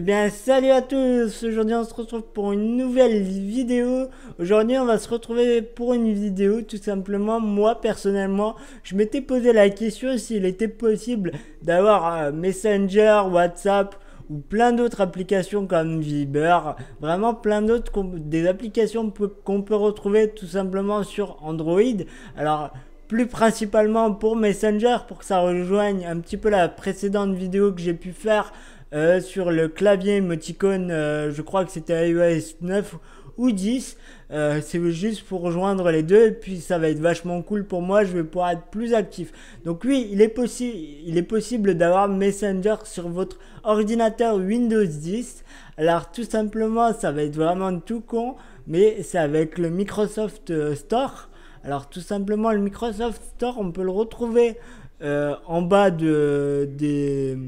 Eh bien, salut à tous Aujourd'hui, on se retrouve pour une nouvelle vidéo. Aujourd'hui, on va se retrouver pour une vidéo, tout simplement. Moi, personnellement, je m'étais posé la question s'il était possible d'avoir euh, Messenger, WhatsApp ou plein d'autres applications comme Viber, vraiment plein d'autres, des applications qu'on peut retrouver tout simplement sur Android. Alors, plus principalement pour Messenger, pour que ça rejoigne un petit peu la précédente vidéo que j'ai pu faire euh, sur le clavier emoticon, euh, je crois que c'était iOS 9 ou 10. Euh, c'est juste pour rejoindre les deux et puis ça va être vachement cool pour moi, je vais pouvoir être plus actif. Donc oui, il est, possible, il est possible d'avoir Messenger sur votre ordinateur Windows 10. Alors tout simplement, ça va être vraiment tout con, mais c'est avec le Microsoft Store. Alors tout simplement, le Microsoft Store, on peut le retrouver en bas de, des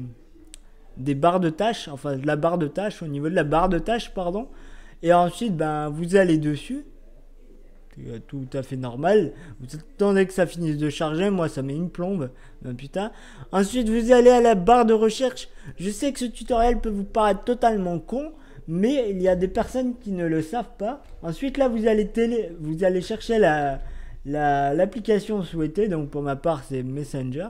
des barres de tâches, enfin de la barre de tâches, au niveau de la barre de tâches, pardon. Et ensuite, ben, vous allez dessus. Tout à fait normal. Vous attendez que ça finisse de charger. Moi, ça met une plombe. Ben, putain. Ensuite, vous allez à la barre de recherche. Je sais que ce tutoriel peut vous paraître totalement con. Mais il y a des personnes qui ne le savent pas. Ensuite, là, vous allez, télé, vous allez chercher la, l'application souhaitée. Donc, pour ma part, c'est Messenger.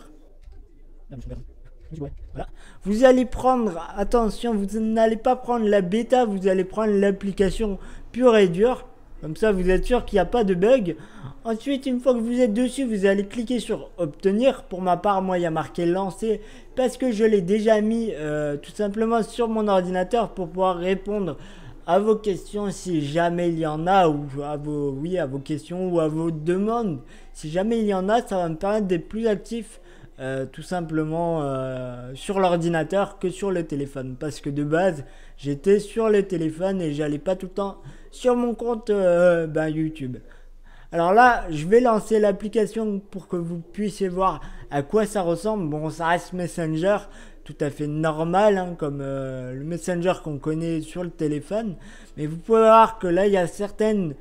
Vous allez prendre, attention, vous n'allez pas prendre la bêta, vous allez prendre l'application pure et dure. Comme ça, vous êtes sûr qu'il n'y a pas de bug. Ensuite, une fois que vous êtes dessus, vous allez cliquer sur obtenir. Pour ma part, moi, il y a marqué lancer parce que je l'ai déjà mis euh, tout simplement sur mon ordinateur pour pouvoir répondre à vos questions si jamais il y en a ou à vos oui à vos questions ou à vos demandes si jamais il y en a ça va me permettre d'être plus actif euh, tout simplement euh, sur l'ordinateur que sur le téléphone. Parce que de base, j'étais sur le téléphone et j'allais pas tout le temps sur mon compte euh, ben, YouTube. Alors là, je vais lancer l'application pour que vous puissiez voir à quoi ça ressemble. Bon, ça reste Messenger, tout à fait normal, hein, comme le Messenger qu'on connaît sur le téléphone. Mais vous pouvez voir que là, il y a certaines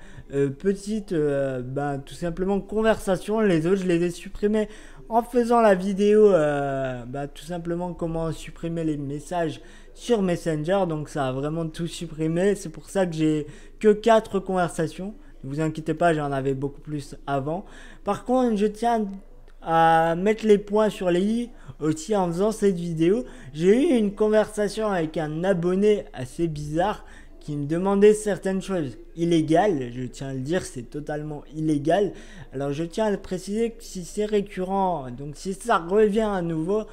petites, ben, tout simplement, conversations. Les autres, je les ai supprimées en faisant la vidéo, euh, bah, tout simplement comment supprimer les messages sur Messenger. Donc ça a vraiment tout supprimé. C'est pour ça que j'ai que 4 conversations. Ne vous inquiétez pas, j'en avais beaucoup plus avant. Par contre, je tiens à mettre les points sur les i aussi en faisant cette vidéo. J'ai eu une conversation avec un abonné assez bizarre qui me demandait certaines choses illégales, je tiens à le dire, c'est totalement illégal. Alors je tiens à le préciser que si c'est récurrent, donc si ça revient à nouveau,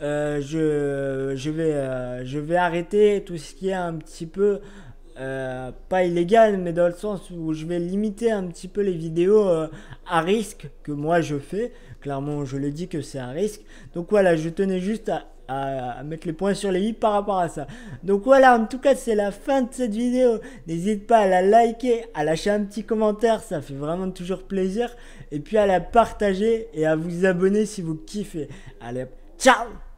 euh, je, je, vais, euh, je vais arrêter tout ce qui est un petit peu, euh, pas illégal, mais dans le sens où je vais limiter un petit peu les vidéos à risque que moi je fais. Clairement, je le dis que c'est un risque. Donc voilà, je tenais juste mettre les points sur les i par rapport à ça. Donc voilà, en tout cas, c'est la fin de cette vidéo. N'hésite pas à la liker, à lâcher un petit commentaire, ça fait vraiment toujours plaisir. Et puis à la partager et à vous abonner si vous kiffez. Allez, ciao